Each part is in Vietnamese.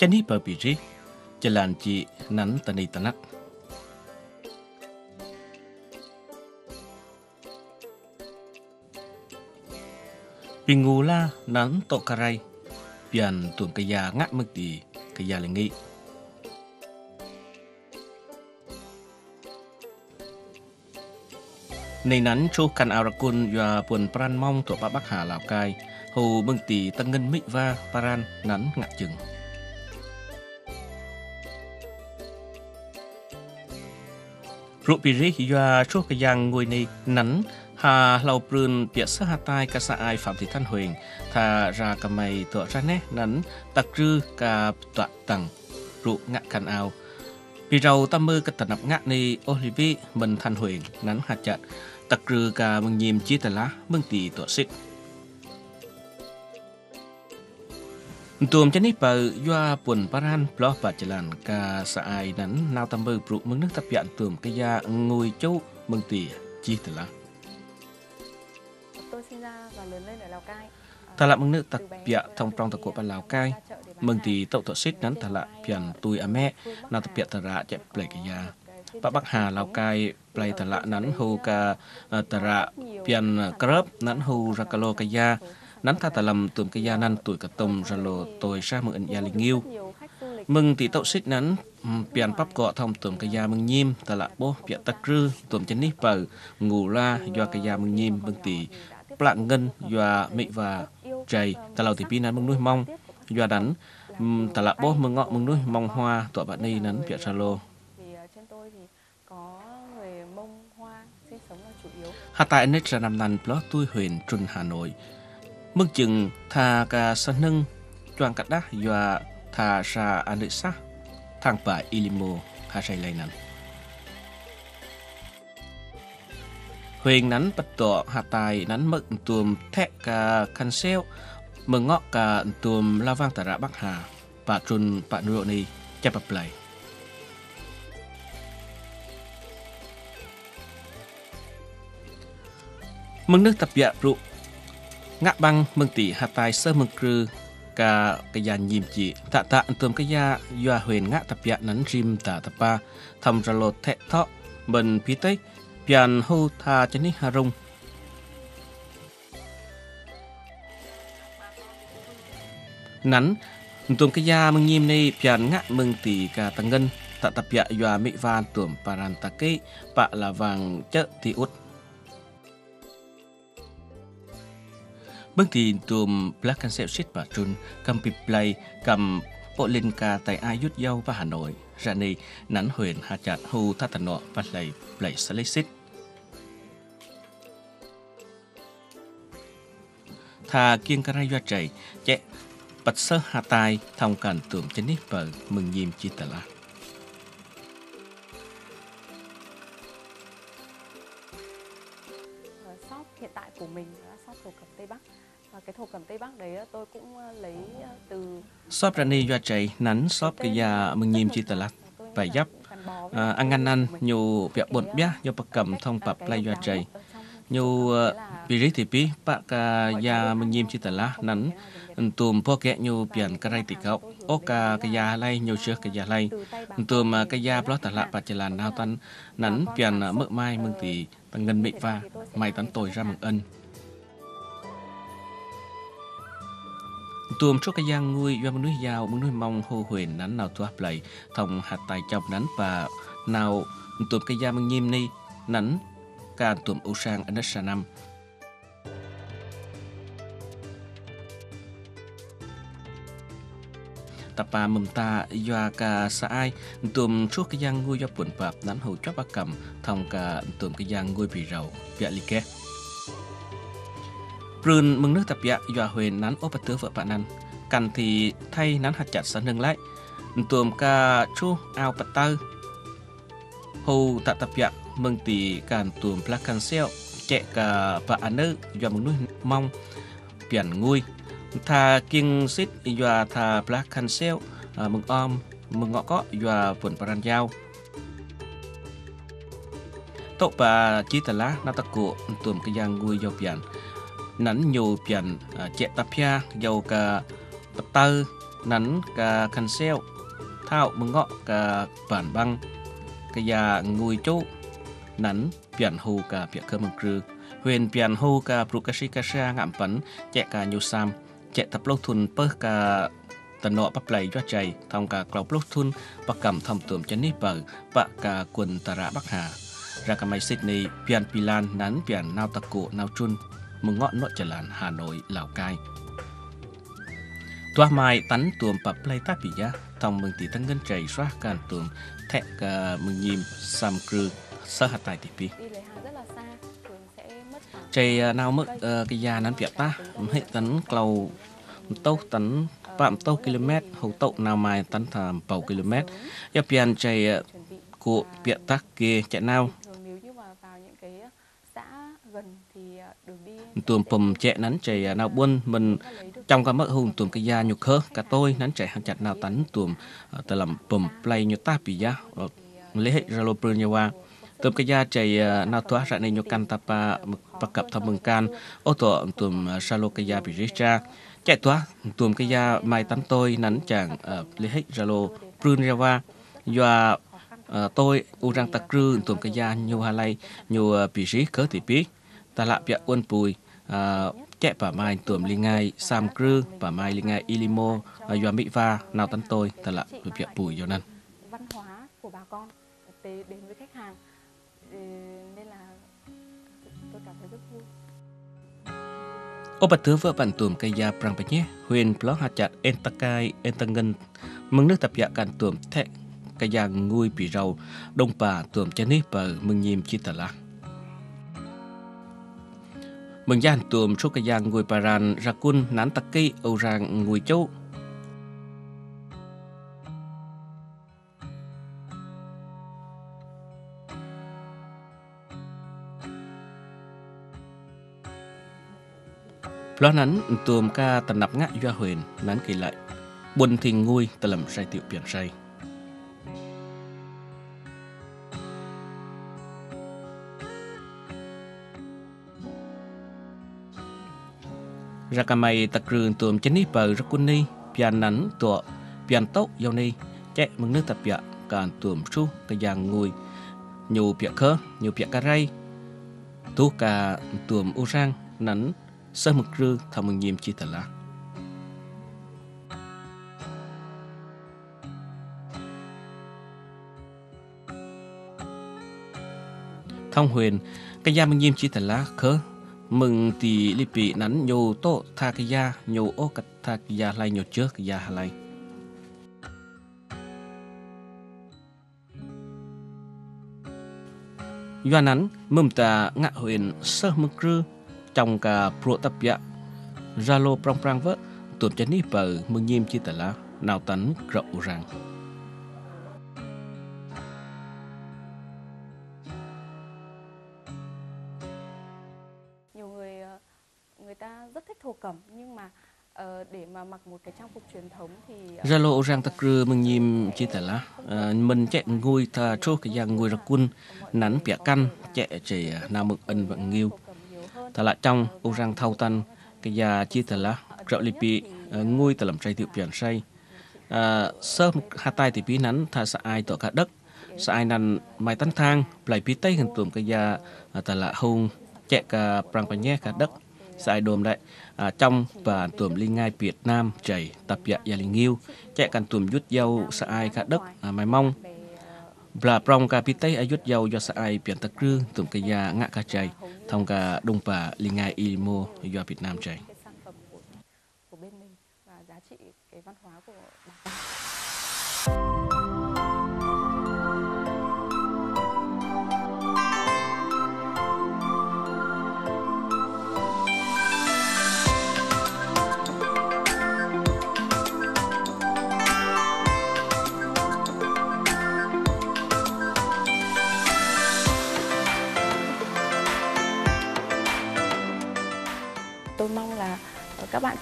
chani pa pi ri chalan chi nan tani tanak pingu la nan to karai pian tuang kaya ngak mek ti kaya lengi Này nắn chú căn ảo rạc quân và buồn pran mong thuộc bác bác hà lào cai, hầu bưng tỷ tăng ngân mít va paran nắn ngạc chừng. rupirik yua chua ka yang ngui ni nắn ha, lau prun pia sa ha tai ka sa ai phạm thị thanh huyền. Tha ra ka mày tựa ra nè nắn tạc rư ka tọa tầng rụ ngạ khăn ao. Vì rầu tâm mơ ka tận nập ngạ ni olivi mình thanh huyền. Nắn hạt chặt tạc rư ka mừng nhìm chi lá mừng tì tọa xích. ទួមចនេះបើយួពុនបារានប្លោះបាចលានកាស្អាយនឹងណៅតាមមើព្រុមឹងនឹងតពៈទួមកយ៉ាងួយជោមឹងទីជីតឡាតាឡាមឹងនឹងតពៈថងប្រងតកបឡាវកាយមឹងទីតតសិតនឹងតាឡាភៀនទួយអមែណៅតពៈតរាចេប្លេកយ៉ាបបាក់ហាឡាវកាយប្លៃតឡានឹងហូកាតរាភៀនក្របនឹងហូរកឡោកយ៉ា nắn tha tà lầm tùm cái gia năn tuổi cả tông ra lô tôi xa mừng gia linh yêu. Mừng tỷ tậu xích nắn pian bắp gọ thông tùm cái gia mừng nhim tà lạ bố bịa tắc rư tùm chân nít bờ ngủ la do cái gia mừng nhim mừng tỷ plạng ngân do mị và chày tà lầu tỷ pin nắn mừng nuôi mong do đắn tà lạ bố mừng ngọ mừng nuôi mong hoa tọa bạn ni nắn bịa ra lô Hà tại nét ra năm nan plot tôi huyền Trung Hà Nội mừng chừng thà cả sân nâng choang cả đá và thà sa anh sa thang bà ilimo hà say lây nặng. Huyền nắn bật tọ hà tài nắn mực tuồm thẹ cả khăn xeo mừng ngọ cả tuồm la vang Tả rạ bắc hà và trùn bà nụ ni chạp bập lại mừng nước tập dạ rụng ngã băng mừng tỷ hạ tài sơ mừng cư cả cái dàn nhìm chỉ tạ tạ tôm cái da, doa huyền ngã tập dạ nắn rim tạ tập ba. Thầm ra lột thọ, bần phí tây pian hô tha chân ní hà rung nắn, tôm cái da mừng nhìm này, pian ngã mừng tỷ cả tăng ngân. Tạ tập dạ doa mỹ van tuẩm paran tạ kê bạ là vàng chợ thì út. bước thì tùm Black Cancel Shit và Jun cầm bịp play cầm bộ linh ca tại ai dút dâu và Hà Nội. Rani nắn huyền hạ chặt hù thắt tần nọ và lầy lầy xa lấy xích. Thà kiên ra chạy chạy bạch sơ hạ tài thông cảnh tưởng trên nít và mừng nhìm chi tà lạc. Ờ, shop hiện tại của mình là shop thổ cẩm Tây Bắc và cái thổ cẩm Tây Bắc đấy tôi cũng ờ, lấy ờ, từ Shop ra này doa chạy nắn shop cái già mừng nhìm chi la. Tôi Và dắp à, cái ăn ăn ăn nhu việc bột bia nhu bạc cầm thông Và bạc cái doa giá chạy đấy là biri thì pi pak ka ya mengim cita lah nan entum po ke nyu pian karai ti kau o ka ka ya lai nyu chưa ka ya lai. từ tay bà entum ka ya plo ta la pa jalan nau tan nan pian mơ mai mừng ti tăng ngân mị va mai tan tôi ra mừng ân tuồng cho cái giang nuôi do mình nuôi giàu mình nuôi mong hô huyền nắn nào thua lại thông hạt tài chọc nắn và nào tuồng cái giang mình nhim ni, nắn cả tuồng u sang, anh đất sa năm tapa mầm ta, doa cả sa ai tuom cho cái giang nuôi do bổn bạp nắn hồ chóp ba cầm thông cả tuom cái giang nuôi bị rầu vẽ li prun mừng nước tập dạ dọa huyền nắn ốp tứ vợ bạn năn cần thì thay nắn hạt chặt sân hưng lại. Tuồm ca chu ao bật tơ hầu tạ tập dạ mừng tỷ càn tuồm pla can xeo. Chạy cả và ăn nữ dọa mừng nuôi mong. Biển nguôi tha kiêng xít, dọa tha pla can xeo. À, mừng om, mừng ngọ có, dọa vườn paran giao. Tộc bà chỉ tà lá, na tắc cụ tuồm cái giang nguôi dọc biển. นั้นอยู่เปลี่ยนเจตเพียโยกะปะเตอร์นั้นกะคันเซลเท่ามึงก็กะป่านบังกะยางูจุนั้นเปลี่ยนฮูกะเปียเคมังกรือเวียนเปลี่ยนฮูกะปรุกะชิกะชางามปันแจกะยูซามแจกตะปลุกทุนเปิ้กะตนอปับไหลยอดใจทำกะกล่าวปลุกทุนประกำทำตัวมจันนี่เปิดปะกะกุนตระบักหารากะไมซิดนีเปลี่ยนปีลานนั้นเปลี่ยนนาวตะกุนาวจุน mừng ngọ nội trở làn Hà Nội Lào Cai. Tua mai tắn tuồng bắp lầy ta bị giá. Thông mừng tỷ tăng ngân chạy xóa càn tuồng thẹn mừng nhìm sam cư sơ hạt tài tỷ pi. Mất chạy nào mức ờ, cái già nắn việc ta. Hệ tấn cầu tâu tấn phạm tâu km hậu tâu nào mai tấn thàm bầu km. Ya pian chạy bị của việc tác kia chạy nào tuồng pum chạy nắn chạy à, nào buôn, mình trong cái mỡ hùng tuồng cái da nhục khơ cả tôi nắn chạy hàng chặt nào tắn tuồng à, từ làm pum play nhục ta bị giá lấy hết ra lô bơ nhau qua tuồng cái da chạy à, nào thoát ra này nhục căn ta pa pa cặp thầm mừng can, ô tô tuồng sa lô cái da bị ra chạy thoát tuồng cái da mai tấn tôi nắn chàng lấy hết ra lô bơ nhà qua do tôi u răng ta rư tuồng cái gia nhu hà lay nhu bị rít khơ thì biết ta lạ bịa quân bùi ờ, chạy bà mai tuồng li ngay sam krư bà mai li ngay ilimo do mỹ va nào tấn tôi ta lạ bịa bùi cho nên văn hóa của bà con đến với khách hàng Ừ, nên là tôi cảm thấy rất vui. Ô bạch thứ vợ bản tuồng cái gia prang bạch nhé huyền plo hạt chặt en takai en tangen mừng nước tập dạ cản tuồng thẹ cái gia ngui bị rầu. Đông bà tuồng chân ní bờ mừng nhìm chi tà la mừng gian tuồng số cái gia ngui bà ran ra quân nán tắc cây âu rang ngui châu. Lo nắn tuồng ca tần nạp ngã doa huyền nắn kỳ lại. Buồn thì ngui ta lầm say tiệu biển say. Ra cà tuom chini rừng tuồng chân ní bờ quân pian nắn tụa pian tốc dâu ni chạy mừng nước tập bịa càn tuồng su cả giang ngui. Nhiều bịa khơ nhiều bịa cà ray tu cả tuồng u rang nắn sơ mực rư thầm mừng nhiệm chi tà la. Thông huyền cái gia mừng nhiệm chi thật lá khơ mừng thì li bị nắn nhiều tô tha kia gia nhiều ô cắt tha cái gia lai nhiều trước cái gia lai. Do nắn mừng ta ngạ huyền sơ mực rư trong cả pro tập dạ ra lô prong prang vợ tuột chân đi bờ, mừng nhiệm chi tà la, nào tấn rậu rằng nhưng mà ờ, để mà mặc một cái trang phục truyền thống thì ra lộ rằng tắc rư mừng nhìn chi tà là ờ, mình chạy ngồi ta chô cái dạng ngồi ra quân nắn bẻ căn chạy chỉ nào mực ân vận nghiêu thổ ta lại trong u rằng thâu tân cái già chi ờ, tà là rậu li bị ngồi ngui ta làm say tiệu biển say. Sơ hạ tay thì bí nắn tha sa ai tỏ cả đất sa ai năn mai tấn thang lại bí tay hình tượng cái già ờ, ta lại hung chạy cả prang pa nhé cả đất sa đồm đấy à, trong và tuồng linh ngai Việt Nam chảy tập dạ gia linh nghiêu chạy cần tuồng yút dâu sa ai cả đất à, mai mong về ờ, Bla prong ka pitay ayut yaw yo sa rư pian cây tum ngã cả chảy thông cả đông và linh ngai ilmo do Việt Nam chảy. Của của bên mình và giá trị cái văn hóa của bà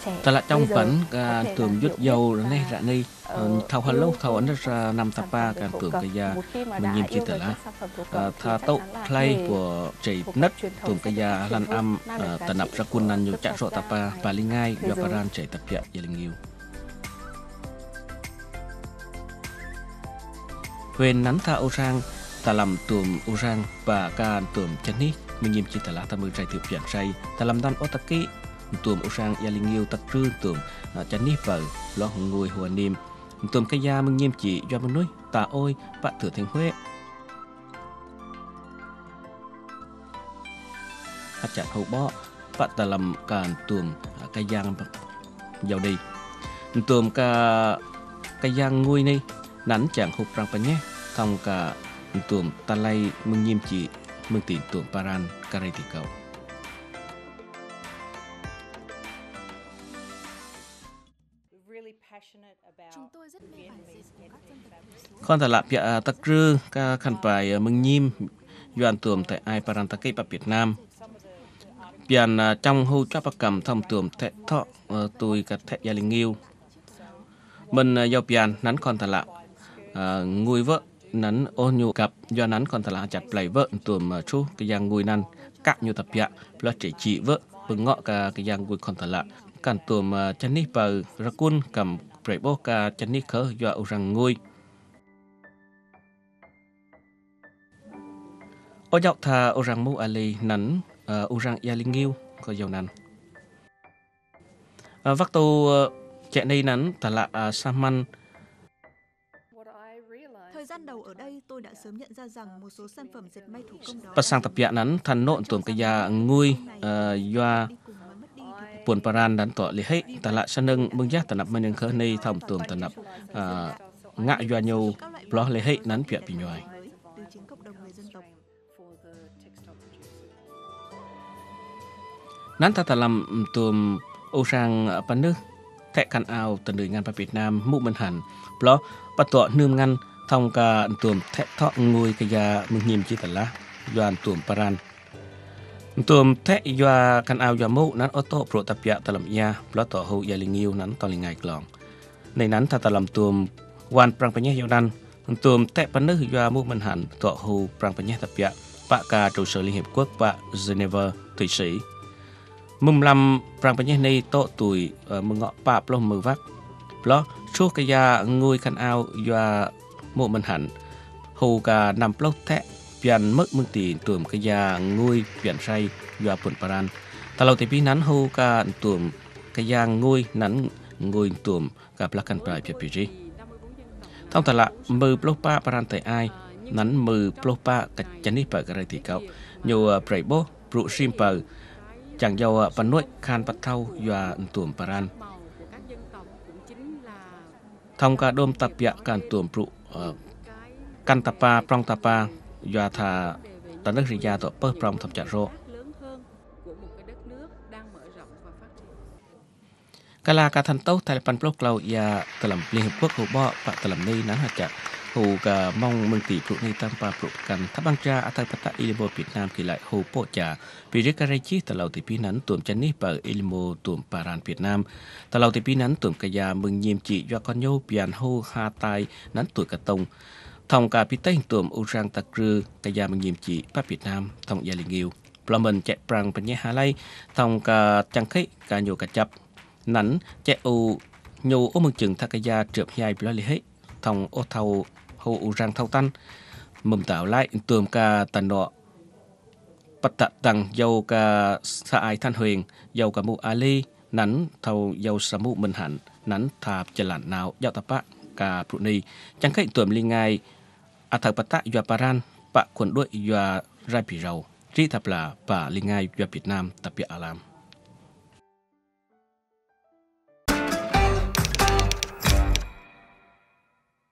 ta à, ờ, là trong phần cả tưởng dứt dầu này ra này thao hân lúc thao ấn ra năm tập ba, càng tưởng cái gia mình nhìn chỉ tử là tha tấu play của chạy nất tưởng cái gia lan âm ờ, tận nập ra quân nan nhiều chạy sọ tập ba, và linh ngay và paran chạy tập địa gia linh yêu. Quên nắn tha ô sang ta làm tưởng ô sang và cả tưởng chân ní. Mình nhìn chỉ tử là ta mới chạy thực hiện say ta làm đan otaki tuồng u sang gia linh yêu tật rư tuồng à, chăn ni vợ lo hùng ngồi hồ niệm tuồng cây gia mừng nghiêm chỉ do mừng núi, tạ ôi và thử thành huế. Hát chặt hậu bó và tà lầm càn tuồng à, cây giang giàu đi. Tuồng cả cây giang ngôi này nắn chẳng hụt răng bên nhé thông cả tuồng ta lay mừng nghiêm chỉ mừng tiền tuồng paran cà rây cầu. Con thật lạ bịa tắc rư ca khăn bài mừng nhiêm doan tuồng tại ai paran tắc cây Việt Nam. Bian trong hưu chấp cầm thông tuồng thẹ thọ tôi cả thẹ gia linh yêu mình giao bian nắn con thật lạ. Ngui vợ nắn ô nhu cặp. Do nắn còn thật là chặt play vợ tuồng chú cái giang ngui năn cắt nhu tập dạ lo chỉ chỉ vợ bừng ngọ cả cái giang ngui còn thật là cản tuồng chân ní bờ ra quân cầm bó cả chân ní khớ do ô răng ngui ô dạo thà ô răng mu ali nắn ô răng ya linh yêu có dầu nắn. Vắc tu chạy này nắn thật là saman gian đầu ở đây tôi đã sớm nhận ra rằng một số sản phẩm dệt may thủ công đó pasang tapia nan than non tuam kaya ngui yua buồn paran đắn tỏ lý hết tà lạ sân nâng mừng giác tà nập mân nâng khởi này thòng tường tà nập à, ngạ doa nhau lo lý hết nắn việc bị nhòi nắn ta tà làm tùm ô sang pan nước thẹ căn ao tần đời ngàn pa Việt Nam, mụ mân hẳn lo bắt tọ nương ngăn thông cả tuồng thẹ thọ ngồi cái già mừng nhìn chỉ tần lá, doan tuồng paran tuom te yua kan au yua mu nan oto pro tapya talam ya plo to hu ya lingiu nan to lingai klong. Nei nan ta talam tuom wan prang panya yau nan. Tuom te pan nu yua mu man han, to hu prang panya tapya pa ka trụ sở liên hiệp quốc và Geneva Thụy Sĩ mùng lăm prang panya nei tuổi ờ, mừng ngọ pa plo mừ vắc plo chua ka ya ngui kan au yua mu man han. Hu ka nam plo te pian mất mừng tì tuồng cái già ngôi pian say do bẩn paran ta lâu thì pi hô ca tuồng cái già ngôi nắn ngôi tuồng gặp là căn thông thật là mờ blog paran tại ai? Nắn mờ blog cái chân đi pa cái thì cậu nhiều bảy bố brụ chẳng giàu pan nuôi khan bắt thâu tuồng paran thông cả đôm tập dạ tuồng brụ căn tapa prong tapa do thà tận đất rìa tổ bơ prong thập chặt rô cả là cả thành tố thay pan block lâu và từ làm liên hiệp quốc hồ bọ và từ làm ni nắng hạt chặt hồ cả mong mừng tỷ phụ ni tam pa phụ cần tháp băng ra ở thời phát tại ilmo việt nam kỳ lại hồ bộ trà vì rất cái chi từ lâu thì pin nắn tuồng chân ní bờ ilmo tuồng paran việt nam từ lâu thì pin nắn tuồng cả già mừng nhiệm chị do con nhau pian hô ha tai nắn tuổi cả tông Thông cả bị tên tùm u răng tạc rư, cả gia mình nhiệm chỉ bắt Việt Nam, thông gia liên yêu. Bà mình chạy prang bên nhé hà lây, thông cả chăng khách cả nhiều cả chập. Nắn, chạy u, nhiều ô mừng chừng thạc cả gia trượp nhai bị lo hết. Thông ô thâu, hô u răng thâu tanh. Mầm tạo lại tùm cả tàn nọ bắt tạ tăng dầu cả xã ai thanh huyền, dầu cả mụ li nắn thâu dầu sa mụ minh hạnh, nắn thạp chả lạnh nào dạo tập bác cả phụ ni. Chẳng khách tuẩm liên ngay อัตปตะยาปารันปะควรด้วยยาไรพีเราริทับลาป่าลิงายยาปิดนามตะเปียอาลาม